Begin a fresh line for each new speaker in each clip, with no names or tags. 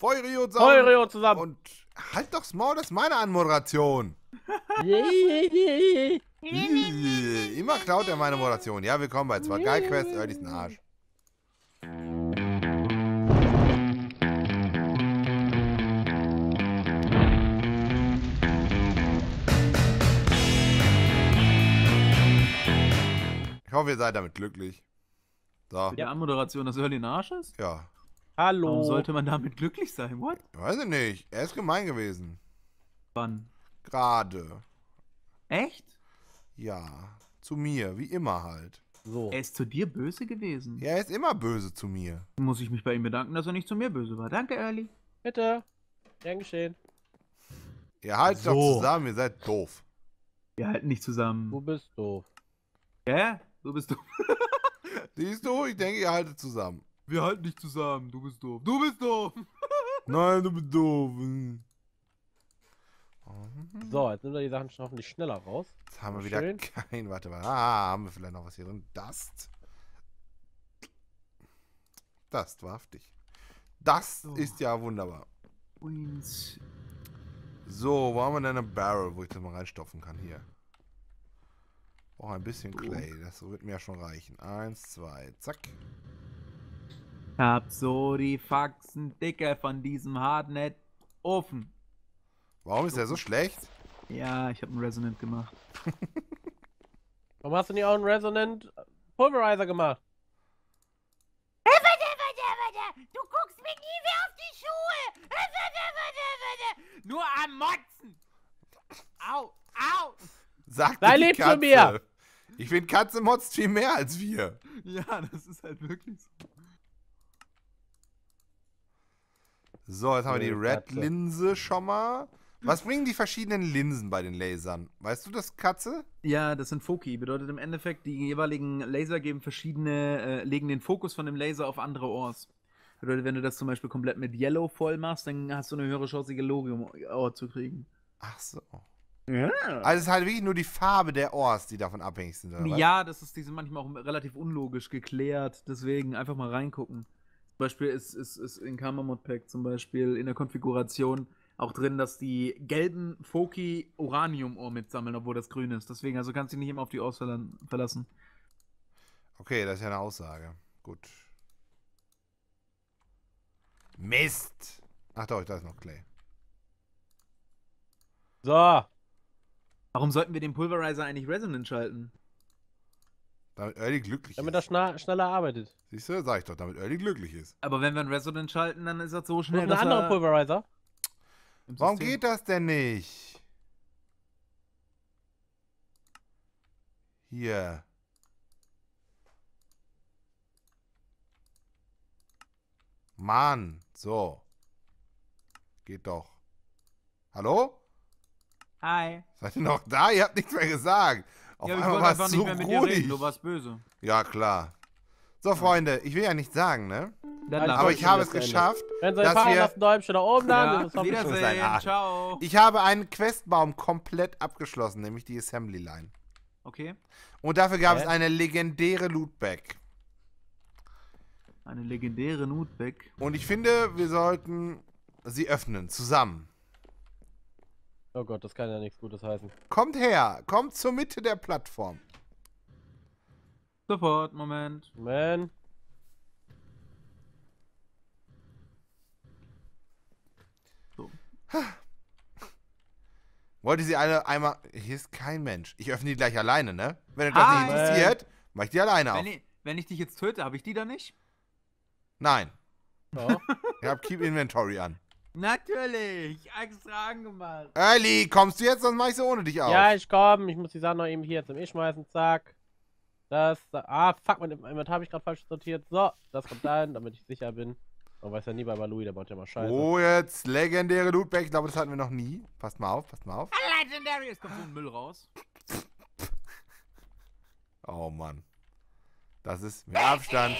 Feurio zusammen.
Feurio zusammen.
Und halt doch's Maul, das ist meine Anmoderation. Immer klaut er meine Moderation. Ja, willkommen bei zwei Geil Quest, Early ist ein Arsch. Ich hoffe, ihr seid damit glücklich. So,
Die Anmoderation, dass Early ein Arsch ist?
ja.
Hallo.
Warum sollte man damit glücklich sein? What?
Weiß ich nicht. Er ist gemein gewesen.
Wann?
Gerade.
Echt?
Ja. Zu mir, wie immer halt.
So.
Er ist zu dir böse gewesen?
Ja, er ist immer böse zu mir.
Muss ich mich bei ihm bedanken, dass er nicht zu mir böse war. Danke, Early.
Bitte. Gern geschehen.
Ihr haltet
So.
doch zusammen, ihr seid doof.
Wir halten nicht zusammen.
Du bist doof.
Hä? Du bist doof.
Siehst du? Ich denke, ihr haltet zusammen.
Wir halten nicht zusammen. Du bist doof. Du bist doof.
Nein, du bist doof.
So, jetzt nimmt er die Sachen schon hoffentlich schneller raus.
Jetzt haben wir wieder
Schön.
kein. Warte mal. Ah, haben wir vielleicht noch was hier drin? Dust. Dust, wahrhaftig. Das
So.
ist ja wunderbar.
Und
So, wo haben wir denn eine Barrel, wo ich das mal reinstopfen kann? Hier. Brauche ein bisschen Clay. Das wird mir ja schon reichen. Eins, zwei, zack.
Hab so die Faxen dicker von diesem Hardnet offen.
Warum ist der so schlecht?
Ja, ich habe einen Resonant gemacht.
Warum hast du nicht auch einen Resonant Pulverizer gemacht?
Du guckst mir nie mehr auf die Schuhe!
Nur am Motzen! Au, au!
Sagt
Sei
die
lieb zu mir.
Ich finde, Katze motzt viel mehr als wir.
Ja, das ist halt wirklich so.
So, jetzt haben wir die
Katze.
Red-Linse schon mal. Was bringen die verschiedenen Linsen bei den Lasern? Weißt du das, Katze?
Ja, das sind Foki. Bedeutet im Endeffekt, die jeweiligen Laser geben verschiedene, äh, legen den Fokus von dem Laser auf andere Ors. Bedeutet, wenn du das zum Beispiel komplett mit Yellow voll machst, dann hast du eine höhere Chance, Galorium-Ohr zu kriegen.
Ach so.
Ja.
Also es ist halt wirklich nur die Farbe der Ors, die davon abhängig sind. Oder?
Ja, das ist, die sind manchmal auch relativ unlogisch geklärt. Deswegen einfach mal reingucken. Zum Beispiel ist, ist, ist in Karma Mod Pack zum Beispiel in der Konfiguration auch drin, dass die gelben Foki Uranium-Ohr mitsammeln, obwohl das grün ist. Deswegen, also kannst du dich nicht immer auf die verla- verlassen.
Okay, das ist ja eine Aussage. Gut. Mist! Ach doch, da ist noch Clay.
So.
Warum sollten wir den Pulverizer eigentlich Resonant schalten?
Damit Early glücklich
Damit er
ist.
schna schneller arbeitet.
Siehst du, sag ich doch, damit Early glücklich ist.
Aber wenn wir einen Resonant schalten, dann ist das so schnell,
ein
dass
anderer
er
Pulverizer.
Warum
System-
geht das denn nicht? Hier. Mann, so. Geht doch. Hallo?
Hi.
Seid ihr noch da? Ihr habt nichts mehr gesagt. Auf
ja, ich
einmal war
einfach
es
nicht
so
mehr mit dir
ruhig.
reden, du warst böse.
Ja, klar. So, Freunde, ich will ja nicht sagen, ne?
Dann
Aber
ich habe es geschafft.
Wenn sie
Dass
fahren,
wir-
lassen Däumchen nach oben da.
Ja,
das ich
Wiedersehen,
Arsch.
ciao.
Ich habe einen Questbaum komplett abgeschlossen, nämlich die Assembly Line.
Okay,
Und dafür gab
Hä?
es eine legendäre Lootback.
eine legendäre Nutbeck.
Und ich finde, wir sollten sie öffnen, zusammen.
Oh Gott, das kann ja nichts Gutes heißen.
Kommt her, kommt zur Mitte der Plattform.
Sofort, Moment.
Man.
Wollt ihr sie alle einmal. Hier ist kein Mensch. Ich öffne die gleich alleine, ne? Wenn euch das
Hi.
nicht interessiert, mach ich die alleine auf.
Wenn ich, wenn ich dich jetzt töte, habe ich die da nicht?
Nein.
Ja.
Ich hab Keep Inventory an.
Natürlich, extra angemacht.
Early, kommst du jetzt, sonst mach ich sie ohne dich auf.
ja, ich komm. Ich muss die Sachen noch eben hier zum E schmeißen. Zack. Das. da- Ah, fuck, mein Inventar habe ich gerade falsch sortiert. So, das kommt dahin, damit ich sicher bin. Man weiß ja nie bei Balui, der baut ja mal Scheiße.
Oh, jetzt legendäre Lootback. Ich glaube, das hatten wir noch nie. Passt mal auf, passt mal auf.
Legendary, es kommt so ein Müll raus.
Oh Mann. Das ist mit Abstand.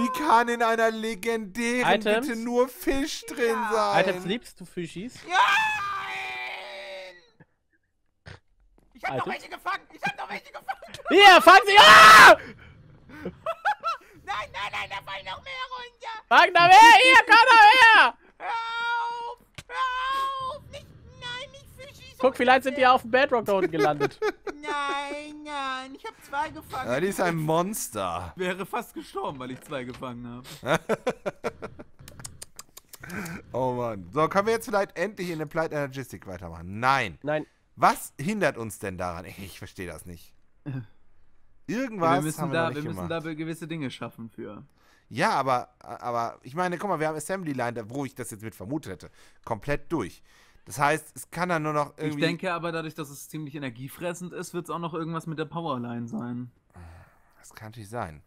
Wie kann in einer legendären
Items?
bitte nur Fisch drin sein?
Items liebst du Fischis?
Ich hab
Alter.
noch welche gefangen! Ich hab noch welche gefangen!
Hier, fang sie! Ah!
Nein,
Nein, da fallen noch mehr runter.
Fang da her, hier, komm da her!
Hör auf. Hör auf. Nicht, nein, nicht Fischis.
Guck, vielleicht sind die auf dem Bedrock da unten gelandet.
Nein, nein, ich habe zwei gefangen.
Early ist ein Monster.
Wäre fast gestorben, weil ich zwei gefangen habe.
Oh Mann. So, können wir jetzt vielleicht endlich in der Plight Energistic weitermachen? Nein.
Nein,
Was hindert uns denn daran? Ich verstehe das nicht. Irgendwas
wir
haben
müssen,
wir
da,
noch
wir müssen
gemacht.
da gewisse Dinge schaffen für.
Ja, aber, aber ich meine, guck mal, wir haben Assembly Line, da- wo ich das jetzt mit vermutet hätte, komplett durch. Das heißt, es kann dann nur noch
Ich
irgendwie.
denke aber, dadurch, dass es ziemlich energiefressend ist, wird es auch noch irgendwas mit der Powerline sein.
Das kann natürlich sein.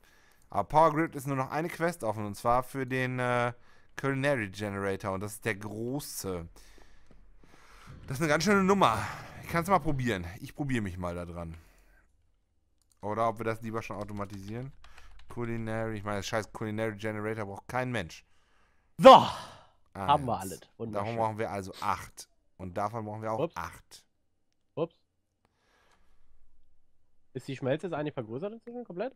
Aber Power Grid ist nur noch eine Quest offen und zwar für den äh, Culinary Generator und das ist der große. Das ist eine ganz schöne Nummer. Ich kann es mal probieren. Ich probiere mich mal da dran. Oder ob wir das lieber schon automatisieren. Culinary, ich meine, das scheiß Culinary Generator braucht kein Mensch.
so, haben wir
Eins.
alles.
Davon
Wunderschön.
brauchen wir also acht. Und davon brauchen wir auch
Ups.
acht.
Ups. Ist die Schmelze jetzt eigentlich vergrößert inzwischen komplett?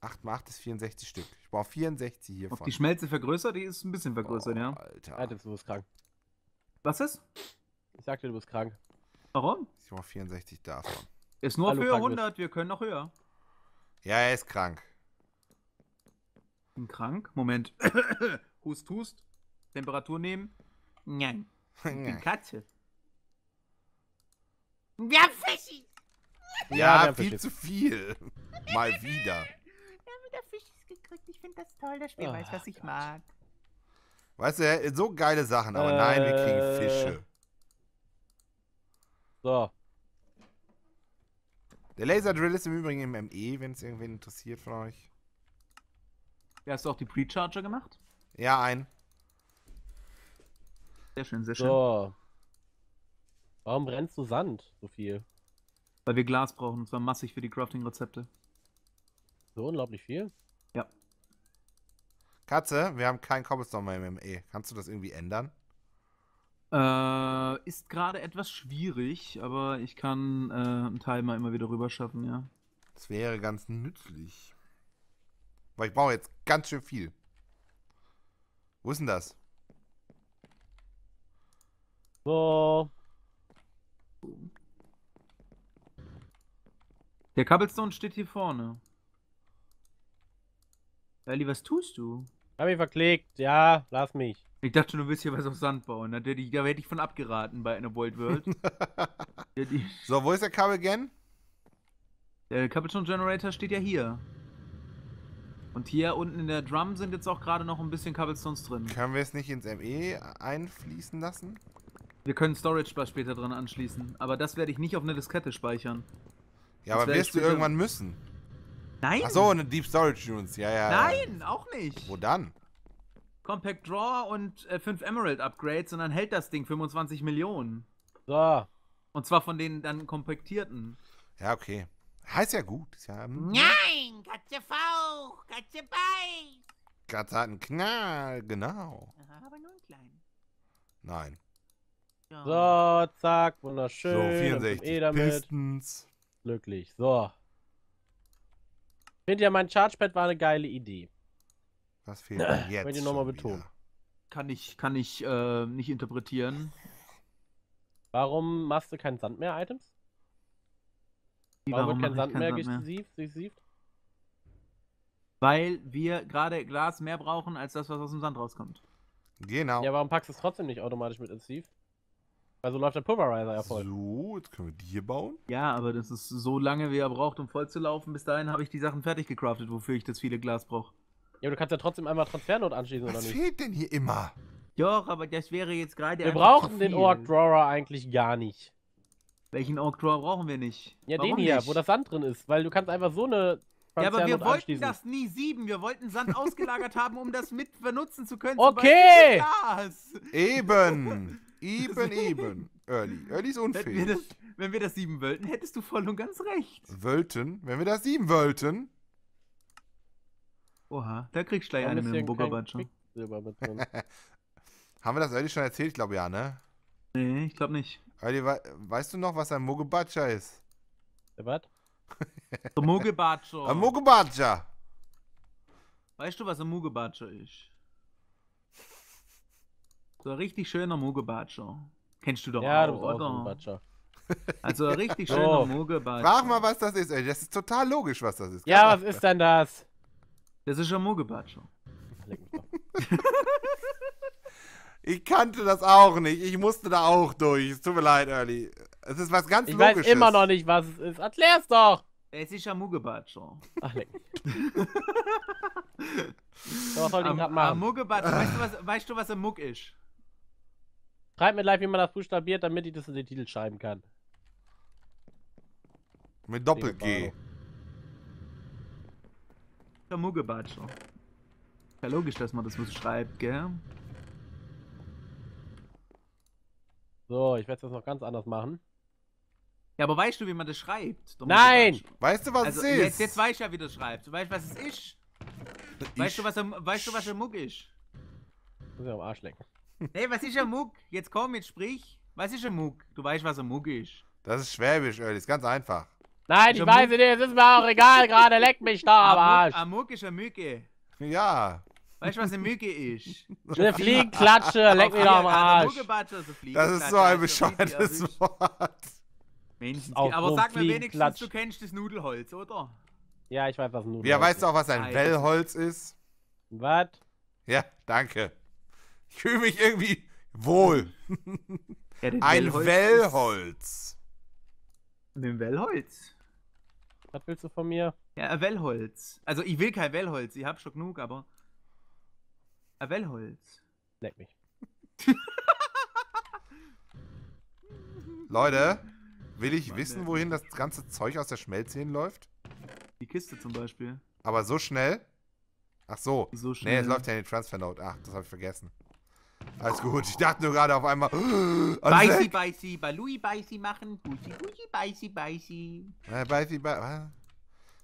8 mal 8 ist 64 Stück. Ich brauche 64 hiervon.
Ob die Schmelze vergrößert, die ist ein bisschen vergrößert,
oh,
ja.
Alter.
Alter, du bist krank.
Was ist?
Ich sagte, du bist krank.
Warum?
Ich brauche 64 davon.
Ist nur
Hallo,
für
Magnus.
100, wir können noch höher.
Ja, er ist krank.
Bin krank? Moment. hust, hust. Temperatur nehmen. Nein. Ich bin Katze.
Wir haben Fischis.
wir
Ja,
haben
viel zu viel. Mal wieder.
Wir haben wieder Fischis gekriegt. Ich finde das toll. Das Spiel
Oh,
weiß, was ich
Gott.
mag.
Weißt du, so geile Sachen, aber nein, wir kriegen
Äh.
Fische.
So,
Der Laserdrill ist im Übrigen im ME, wenn es irgendwen interessiert von euch.
Ja, hast du auch die Pre-Charger gemacht?
Ja, ein.
Sehr schön, sehr schön.
so. Warum brennst du Sand so viel?
Weil wir Glas brauchen, und zwar massig für die Crafting-Rezepte.
So unglaublich viel?
Ja.
Katze, wir haben keinen Cobblestone mehr im ME. Kannst du das irgendwie ändern?
Äh, ist gerade etwas schwierig, aber ich kann äh, einen Teil mal immer wieder rüber schaffen, ja.
Das wäre ganz nützlich. Weil ich brauche jetzt ganz schön viel. Wo ist denn das?
So,
Der Cobblestone steht hier vorne. Ellie, was tust du?
hab ich verklickt. Ja, lass mich.
Ich dachte schon, du willst hier was auf Sand bauen. Da, hätte ich- da hätte ich von abgeraten bei einer Void World. ja, die,
So, wo ist der Kabel again?
der Cobblestone Generator steht ja hier. Und hier unten in der Drum sind jetzt auch gerade noch ein bisschen Cobblestones drin.
Können wir es nicht ins ME einfließen lassen?
Wir können Storage Bar später dran anschließen. Aber das werde ich nicht auf eine Diskette speichern.
Ja,
Das
aber wirst du irgendwann müssen.
Nein!
Achso, eine Deep Storage Units. Ja, ja.
Nein, auch nicht!
Wo dann?
Compact Draw und 5 Emerald Upgrades und dann hält das Ding 25 Millionen.
So,
Und zwar von den dann kompaktierten.
Ja, okay. Heißt ja gut. Ist ja, hm,
Nein, Katze Fauch, Katze Beiß.
Katze hat einen Knall, genau.
Aha, aber nur ein kleinen.
Nein.
So, zack,
So,
wunderschön. Kommt
64
Eh damit.
Pistons.
Glücklich. So. Ich finde ja, mein Chargepad war eine geile Idee.
Was fehlt denn jetzt?
Wollte ich noch mal
schon
betonen.
wieder?
Kann ich, kann ich äh, nicht interpretieren.
Warum machst du kein Sand mehr, Items? Warum, wird
mach
kein Sand
keinen
mehr
Sand mehr?
gesieft? gesieft?
Weil wir gerade Glas mehr brauchen, als das, was aus dem Sand rauskommt.
Genau.
Ja, warum packst du es trotzdem nicht automatisch mit ins Sieve? Also läuft der Pulverizer ja voll.
So, jetzt können wir die hier bauen.
Ja, aber das ist so lange, wie er braucht, um voll zu laufen. Bis dahin habe ich die Sachen fertig gecraftet, wofür ich das viele Glas brauche.
Ja, aber du kannst ja trotzdem einmal Transfernot anschließen, oder
Was
nicht?
fehlt denn hier immer?
Doch, aber das wäre jetzt gerade.
Wir brauchen den. Orc Drawer eigentlich gar nicht.
Welchen Orc Draw brauchen wir nicht?
Ja,
Warum
den hier,
nicht?
wo das Sand drin ist, weil du kannst einfach so eine
Ja, aber wir wollten das nie sieben. Wir wollten Sand ausgelagert haben, um das mit benutzen zu können.
Okay.
Eben. eben, eben. Early. Early ist
Hätten wir
unfähig.
das, wenn wir das sieben wollten, hättest du voll und ganz recht.
Wollten, wenn wir das sieben wollten.
Oha, da kriegst du gleich eine mit dem Buggerbatscher.
Haben wir das Early schon erzählt? Ich glaube ja, ne?
Nee, ich glaube nicht.
Early, wei- weißt du noch, was ein Mogobatscha ist?
Der was?
Der Muggebatscher.
Ein Mogobatscha.
Weißt du, was ein Mugebatscher ist? So ein richtig schöner Mugebatscher. Kennst du doch
Ja,
auch,
du bist auch
oder?
Batscher.
Also ein richtig schöner Mugebatscher.
Frag mal, was das ist, ey. Das ist total logisch, was das ist.
Ja,
Ganz
was ist denn das?
Das ist ein Mugebatscher.
Ich kannte das auch nicht. Ich musste da auch durch. Es tut mir leid, Early. Es ist was ganz
Ich
Logisches.
weiß immer noch nicht, was es ist. Erklär's doch!
Es ist ein Mugebatscher.
Ach, leck mich. So, was soll ich
Am, am. Weißt du, was, weißt du, was ein Muck ist?
Schreib mir gleich, wie man das buchstabiert, damit ich das in den Titel schreiben kann.
Mit Doppel-G.
Der Mugebatscher. Ja, logisch, dass man das so schreibt, gell?
So, ich werde das noch ganz anders machen.
Ja, aber weißt du, wie man das schreibt? Der
Nein!
Weißt du, was
Also,
es ist?
jetzt, jetzt weißt du ja, wie du schreibst. Du weißt, was es ist. Weißt du, was ein, weißt du, was ein Muck ist?
Muss ich am Arsch lecken.
Hey, was ist ein Muck? Jetzt komm, jetzt sprich. Was ist ein Muck? Du weißt, was ein Muck ist.
Das ist Schwäbisch, Early. Ist ganz einfach.
Nein, ich
Der
weiß es nicht, es ist mir auch egal, gerade leck mich da am Arsch.
ein Muck ist eine Mücke.
Ja.
Weißt du, was eine Mücke ist?
Eine Fliegenklatsche, leck mich da am
Ein
Arsch.
Das ist so ein
richtig
bescheuertes. Wort.
Auf
Aber sag mir wenigstens, du kennst das Nudelholz, oder?
Ja, ich weiß, was ein Nudel
Ja,
ist.
weißt du auch, was ein. Wellholz ist?
Was?
Ja, danke. Ich fühle mich irgendwie wohl.
Ja,
Ein
Wellholz
Wellholz.
ist- Mit dem Wellholz?
Was willst du von mir?
Ja, ein Wellholz. Also ich will kein Wellholz, ich hab schon genug, aber. Ein Wellholz.
Leck mich.
Leute, will ich
Mann,
wissen, wohin das ganze Zeug aus der Schmelze hinläuft?
Die Kiste zum Beispiel.
Aber so schnell? Ach so.
So
Nee,
schnell.
es läuft ja in die Transfer Note. Ach, das habe ich vergessen. Alles gut. Ich dachte nur gerade auf einmal.
Beißi,
weg.
beißi, Balui, beißi machen. Bussi, bussi, beißi, beißi.
Äh, Beißi, bei, was?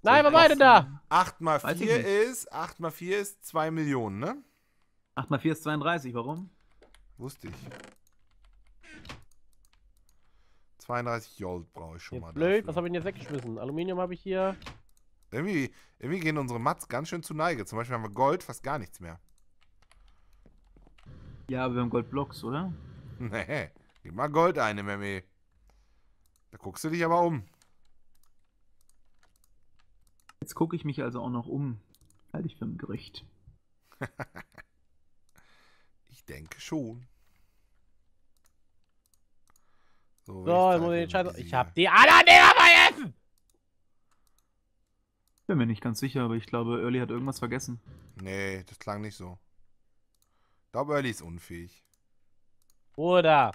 Nein, was war denn da?
8 mal
Weiß ich
4
nicht.
ist, 8 mal 4 ist 2 Millionen, ne?
8 mal 4 ist 32, warum?
Wusste ich. 32 Gold brauche ich schon mal.
Jetzt blöd,
dafür.
was habe ich denn jetzt weggeschmissen? Aluminium habe ich hier.
Irgendwie, irgendwie gehen unsere Mats ganz schön zu Neige. Zum Beispiel haben wir Gold, fast gar nichts mehr.
Ja, aber wir haben Goldblocks, oder?
Nee, gib mal Gold ein im ME. Da guckst du dich aber um.
Jetzt gucke ich mich also auch noch um. Halte ich für ein Gerücht.
Ich denke schon. So,
So, jetzt muss ich den
Zeit
Scheiß.
für
Ich hab die anderen Dinger vergessen!
Bin mir nicht ganz sicher, aber ich glaube, Early hat irgendwas vergessen.
Nee, das klang nicht so. Ich glaube, Early ist unfähig.
Oder?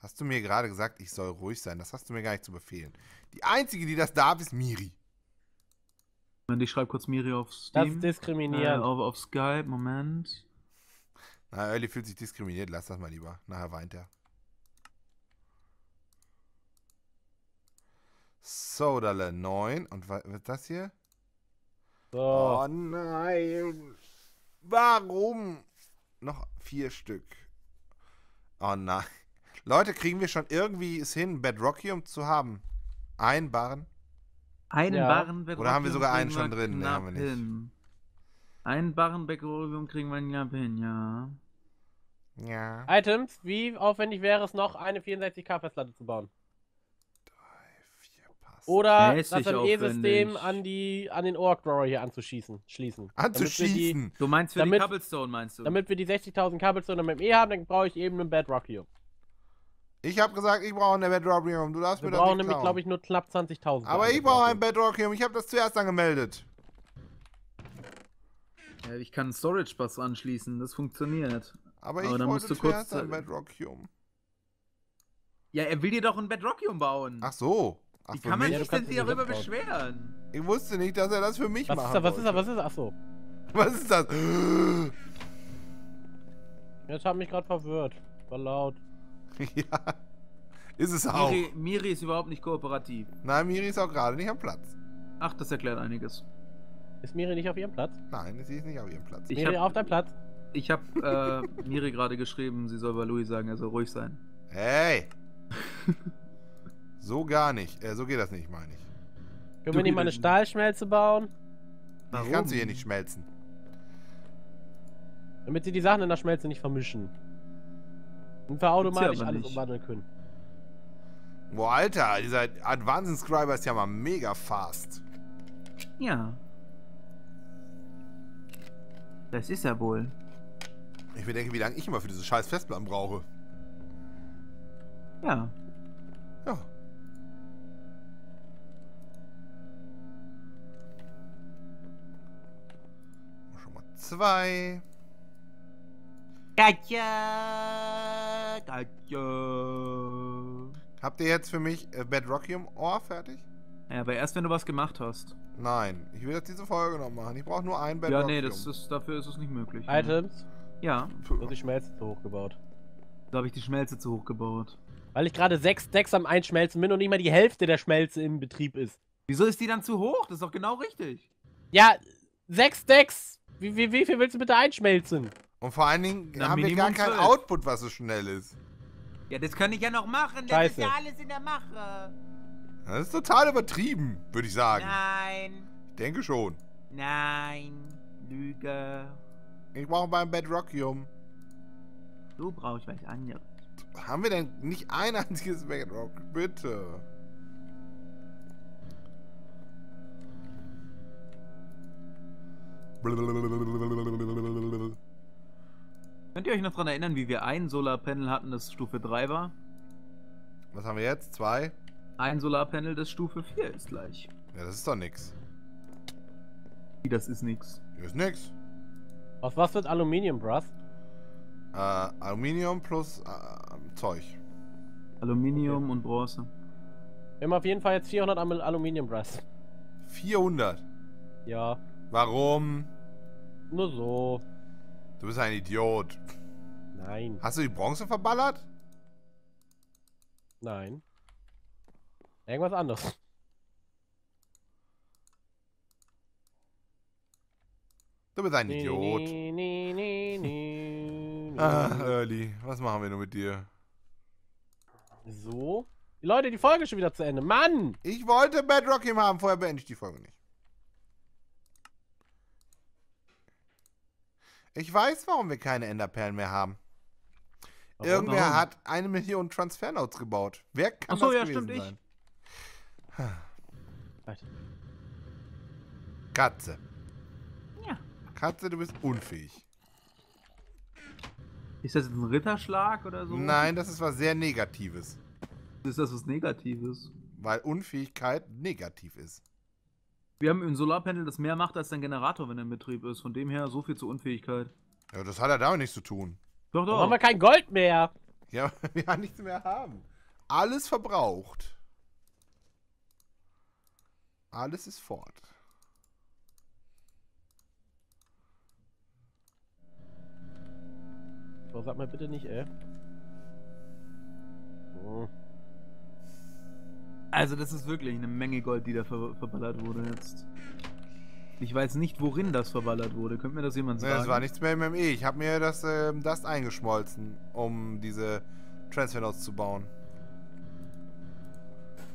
Hast du mir gerade gesagt, ich soll ruhig sein? Das hast du mir gar nicht zu befehlen. Die einzige, die das darf, ist Miri.
Moment, ich schreibe kurz Miri auf
Das
Steam.
ist
äh,
diskriminierend.
auf, auf Skype, Moment.
Na, Early fühlt sich diskriminiert. Lass das mal lieber. Nachher weint er. Sodale 9. Und was was ist das hier?
So.
Oh nein. Warum? Noch vier Stück. Oh nein. Leute, kriegen wir schon irgendwie es hin, Bedrockium zu haben? Ein Barren?
Einen
Ja.
Barren
Oder haben wir sogar einen schon drin? Nee, haben wir nicht.
hin. Einen Barren Backrobium kriegen wir knapp hin, ja.
Ja.
Items, wie aufwendig wäre es noch, eine 64K Festplatte zu bauen? Oder das ME-System an, die, an den Orc Drawer hier anzuschießen. Schließen. Wir die,
Anzuschießen.
Du meinst für
Damit-
die Cobblestone, meinst du?
damit wir die 60.000 Cobblestone am ME haben, dann brauche ich eben einen Bedrockium.
Ich habe gesagt, ich brauche ein Bedrockium. Du darfst
Wir
mir das
brauchen
nicht
nämlich,
klauen.
glaube ich, nur knapp 20.000.
Aber ich brauche ein Bedrockium. Ich habe das zuerst angemeldet.
ja, ich kann einen Storage Bus anschließen, das funktioniert.
Aber
Aber
ich
dann musst
wollte
du kurz,
zuerst ein
äh,
Bedrockium.
Ja, er will dir doch ein Bedrockium bauen.
Ach so. Ach,
Wie kann man sich denn darüber beschweren?
Ich wusste nicht, dass er das für mich
Was
machen
ist da, was ist da, was ist da? Achso.
Was ist das?
Jetzt hat mich gerade verwirrt. War laut.
ja. Ist es auch.
Miri, Miri ist überhaupt nicht kooperativ.
Nein, Miri ist auch gerade nicht am Platz.
Ach, das erklärt einiges.
Ist Miri nicht auf ihrem Platz?
Nein, sie ist nicht auf ihrem Platz.
Ich
Miri
hab-
auf deinem Platz?
Ich habe äh, Miri gerade geschrieben, sie soll bei Louis sagen, er soll ruhig sein.
Hey! so gar nicht. Äh, so geht das nicht, meine ich.
Können wir nicht mal eine
Ducky-
Stahlschmelze bauen?
Die kannst du hier nicht schmelzen.
Damit sie die Sachen in der Schmelze nicht vermischen. Und wir automatisch alles
nicht.
umwandeln können.
Boah, Alter, dieser Advanced Scriber ist ja mal mega fast.
Ja. Das ist er wohl.
Ich bedenke, wie lange ich immer für diese scheiß Festplatten brauche.
Ja.
Ja. Schon mal zwei.
Katja! Katja!
Habt ihr jetzt für mich äh, Bedrockium Ohr fertig?
Ja, aber erst wenn du was gemacht hast.
Nein, ich will jetzt diese Folge noch machen. Ich brauche nur ein
Ja,
Bedrockium.
nee, das ist, dafür ist es nicht möglich.
Items.
Ja.
Da ist die Schmelze zu hoch gebaut.
da habe ich die Schmelze zu hoch gebaut.
Weil ich gerade sechs Decks am Einschmelzen bin und nicht mal die Hälfte der Schmelze im Betrieb ist.
Wieso ist die dann zu hoch? Das ist doch genau richtig.
Ja, sechs Decks! Wie, wie, wie viel willst du bitte einschmelzen?
Und vor allen Dingen
Na,
haben wir gar kein
zwölf.
Output, was so schnell ist.
Ja, das kann ich ja noch machen. Das
Scheiße.
ist ja alles in der Mache.
Das ist total übertrieben, würde ich sagen.
Nein.
Ich denke schon.
Nein. Lüge.
Ich brauche beim Bedrockium.
Du brauchst was anderes.
Haben wir denn nicht ein einziges Bedrock? Bitte.
Könnt ihr euch noch daran erinnern, wie wir ein Solarpanel hatten, das Stufe 3 war?
Was haben wir jetzt? Zwei?
Ein Solarpanel, das Stufe 4 ist gleich.
Ja, das ist doch nix.
Wie, das ist nix.
Hier ist nix.
Aus was wird Aluminium, Brass?
Äh, Aluminium plus äh, Zeug.
Aluminium und Bronze.
Wir haben auf jeden Fall jetzt 400 Al Aluminium, Brass.
400.
Ja,
Warum?
Nur so.
Du bist ein Idiot.
Nein,
Hast du die Bronze verballert?
nein. Irgendwas anderes.
Du bist ein Idiot.
nee, nee, nee, nee.
Ah, Early, was machen wir nur mit dir?
So. Die Leute, die Folge ist schon wieder zu Ende. Mann!
Ich wollte Bedrockium haben, vorher beende ich die Folge nicht. Ich weiß, warum wir keine Enderperlen mehr haben.
Warum?
Irgendwer
Warum?
hat eine Million Transfernotes gebaut. Wer kann
Ach so,
das
ja,
gewesen
stimmt, ich.
sein?
Warte.
Katze.
Ja.
Katze, du bist unfähig.
Ist das jetzt ein Ritterschlag oder so?
Nein, das ist was sehr Negatives.
Ist das was Negatives?
Weil Unfähigkeit negativ ist.
Wir haben ein Solarpanel, das mehr macht als dein Generator, wenn er in Betrieb ist. Von dem her so viel zur Unfähigkeit.
Ja, das hat er damit nichts zu tun.
Doch, doch.
haben wir kein Gold mehr?
Ja, wir ja nichts mehr haben. Alles verbraucht. Alles ist fort.
So, sag mal bitte nicht, ey. Hm.
Also das ist wirklich eine Menge Gold, die da ver verballert wurde jetzt. Ich weiß nicht, worin das verballert wurde. Könnte mir das jemand
Ne,
sagen?
es war nichts mehr im ME. Ich habe mir das, ähm, das eingeschmolzen, um diese Transfer Notes zu bauen.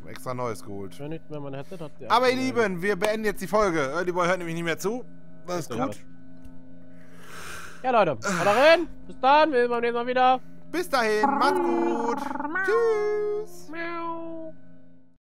Hab extra neues geholt.
Wenn nichts mehr mein Headset hat. sie
Aber ihr. Lieben, wir beenden jetzt die Folge. Early Boy hört nämlich nicht mehr zu. Das ist
Ja,
gut.
Ja, Leute. Rein. Bis dann. Wir sehen uns beim nächsten Mal wieder.
Bis dahin, macht's gut. Tschüss.